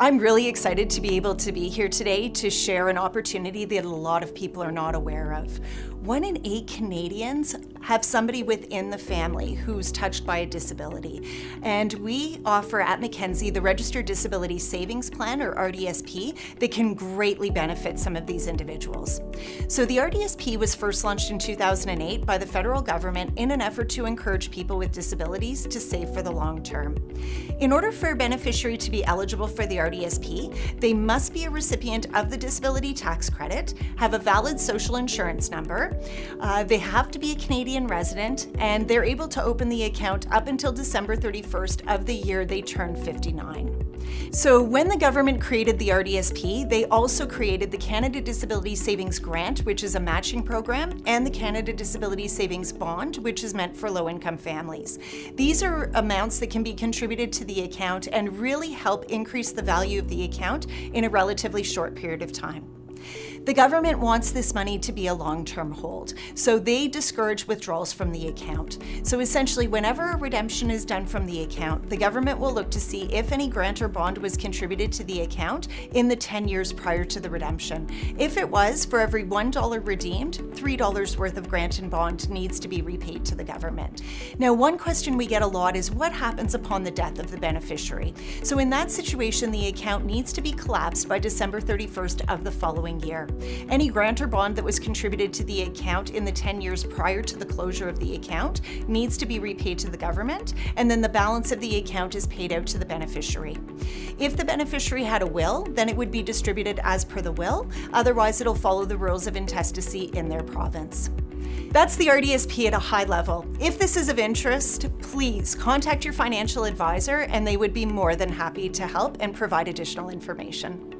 I'm really excited to be able to be here today to share an opportunity that a lot of people are not aware of. One in eight Canadians have somebody within the family who's touched by a disability. And we offer at Mackenzie the Registered Disability Savings Plan, or RDSP, that can greatly benefit some of these individuals. So the RDSP was first launched in 2008 by the federal government in an effort to encourage people with disabilities to save for the long term. In order for a beneficiary to be eligible for the RDSP, they must be a recipient of the disability tax credit, have a valid social insurance number, uh, they have to be a Canadian resident, and they're able to open the account up until December 31st of the year they turn 59. So when the government created the RDSP, they also created the Canada Disability Savings Grant, which is a matching program, and the Canada Disability Savings Bond, which is meant for low-income families. These are amounts that can be contributed to the account and really help increase the value of the account in a relatively short period of time. The government wants this money to be a long-term hold, so they discourage withdrawals from the account. So essentially, whenever a redemption is done from the account, the government will look to see if any grant or bond was contributed to the account in the 10 years prior to the redemption. If it was, for every $1 redeemed, $3 worth of grant and bond needs to be repaid to the government. Now, one question we get a lot is what happens upon the death of the beneficiary? So in that situation, the account needs to be collapsed by December 31st of the following year. Any grant or bond that was contributed to the account in the 10 years prior to the closure of the account needs to be repaid to the government, and then the balance of the account is paid out to the beneficiary. If the beneficiary had a will, then it would be distributed as per the will, otherwise it'll follow the rules of intestacy in their province. That's the RDSP at a high level. If this is of interest, please contact your financial advisor and they would be more than happy to help and provide additional information.